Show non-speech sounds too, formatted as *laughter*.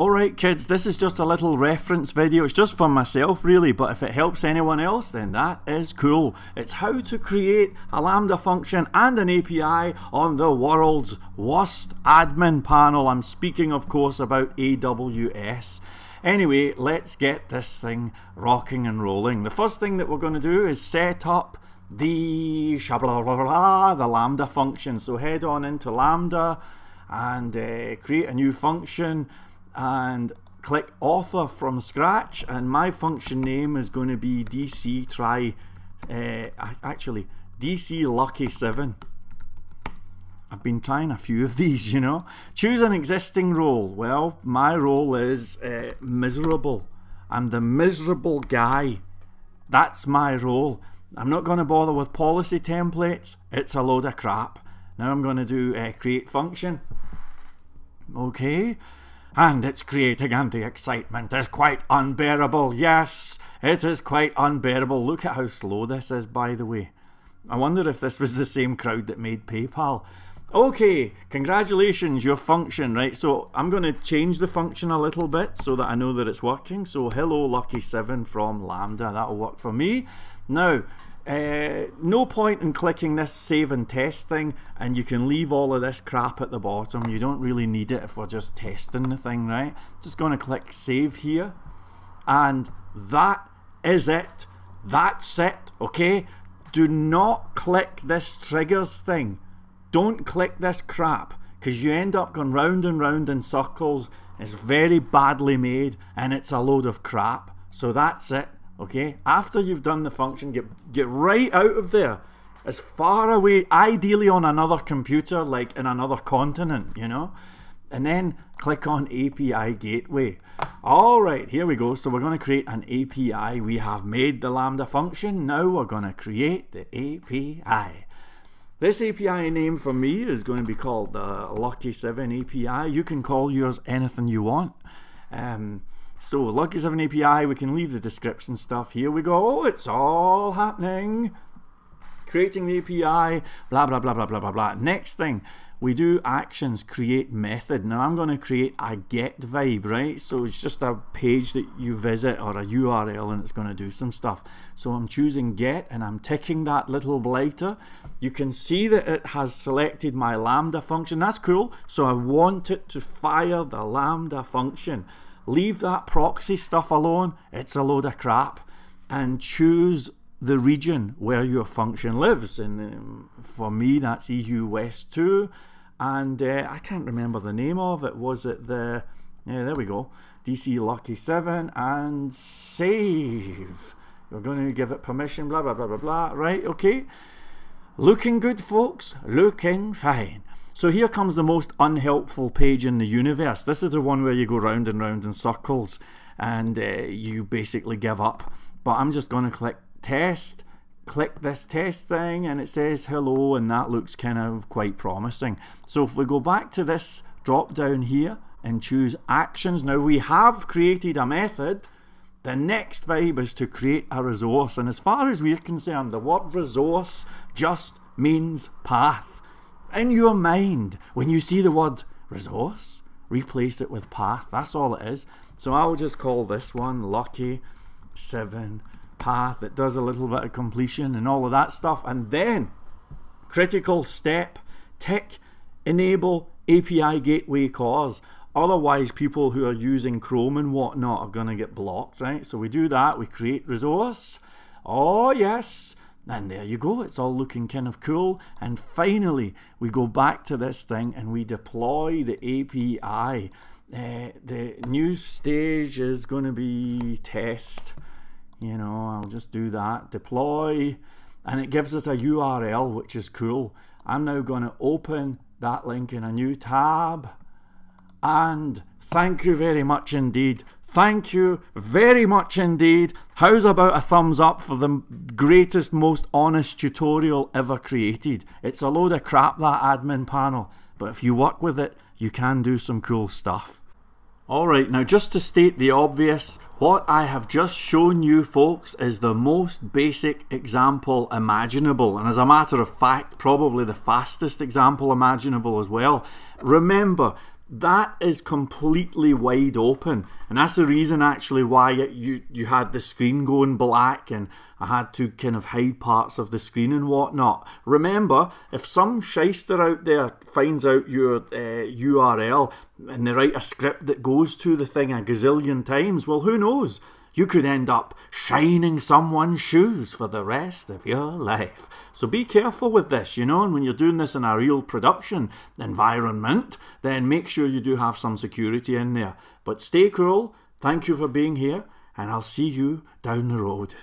Alright kids, this is just a little reference video, it's just for myself really, but if it helps anyone else then that is cool. It's how to create a Lambda function and an API on the world's worst admin panel. I'm speaking of course about AWS. Anyway, let's get this thing rocking and rolling. The first thing that we're going to do is set up the the Lambda function. So head on into Lambda and uh, create a new function and click author from scratch and my function name is going to be DC try uh, actually DC lucky 7 I've been trying a few of *laughs* these you know. Choose an existing role. Well my role is uh, miserable. I'm the miserable guy. That's my role. I'm not going to bother with policy templates. It's a load of crap. Now I'm going to do uh, create function. Okay and its creating anti-excitement is quite unbearable. Yes, it is quite unbearable. Look at how slow this is, by the way. I wonder if this was the same crowd that made PayPal. Okay, congratulations, your function, right? So I'm going to change the function a little bit so that I know that it's working. So hello lucky7 from Lambda, that'll work for me. Now, uh, no point in clicking this save and test thing and you can leave all of this crap at the bottom. You don't really need it if we're just testing the thing, right? Just going to click save here and that is it. That's it, okay? Do not click this triggers thing. Don't click this crap because you end up going round and round in circles. It's very badly made and it's a load of crap. So that's it okay? After you've done the function get get right out of there. As far away ideally on another computer like in another continent you know? And then click on API gateway. Alright here we go. So we're going to create an API we have made the lambda function. Now we're going to create the API this API name for me is going to be called the Lucky7 API you can call yours anything you want. Um, so Lucky7 API, we can leave the description stuff. Here we go. Oh, it's all happening. Creating the API, blah, blah, blah, blah, blah, blah, blah. Next thing, we do actions, create method. Now I'm going to create a get vibe, right? So it's just a page that you visit or a URL and it's going to do some stuff. So I'm choosing get and I'm ticking that little blighter. You can see that it has selected my Lambda function. That's cool. So I want it to fire the Lambda function. Leave that proxy stuff alone, it's a load of crap, and choose the region where your function lives. And um, for me, that's EU West 2. And uh, I can't remember the name of it. Was it the. Yeah, there we go. DC Lucky 7 and save. You're going to give it permission, blah, blah, blah, blah, blah. Right, okay. Looking good, folks. Looking fine. So here comes the most unhelpful page in the universe. This is the one where you go round and round in circles and uh, you basically give up. But I'm just going to click test, click this test thing and it says hello and that looks kind of quite promising. So if we go back to this drop down here and choose actions, now we have created a method. The next vibe is to create a resource and as far as we're concerned the word resource just means path in your mind, when you see the word resource, replace it with path. That's all it is. So I'll just call this one Lucky 7 Path. It does a little bit of completion and all of that stuff. And then, critical step, tick, enable API gateway CORS. Otherwise, people who are using Chrome and whatnot are going to get blocked, right? So we do that, we create resource. Oh, yes. And there you go, it's all looking kind of cool. And finally, we go back to this thing and we deploy the API. Uh, the new stage is going to be test. You know, I'll just do that. Deploy. And it gives us a URL, which is cool. I'm now going to open that link in a new tab. And thank you very much indeed Thank you very much indeed. How's about a thumbs up for the greatest, most honest tutorial ever created? It's a load of crap, that admin panel, but if you work with it, you can do some cool stuff. Alright, now just to state the obvious, what I have just shown you folks is the most basic example imaginable, and as a matter of fact, probably the fastest example imaginable as well. Remember, that is completely wide open and that's the reason actually why it, you you had the screen going black and I had to kind of hide parts of the screen and whatnot. Remember, if some shyster out there finds out your uh, URL and they write a script that goes to the thing a gazillion times, well, who knows? You could end up shining someone's shoes for the rest of your life. So be careful with this, you know, and when you're doing this in a real production environment, then make sure you do have some security in there. But stay cool. Thank you for being here, and I'll see you down the road.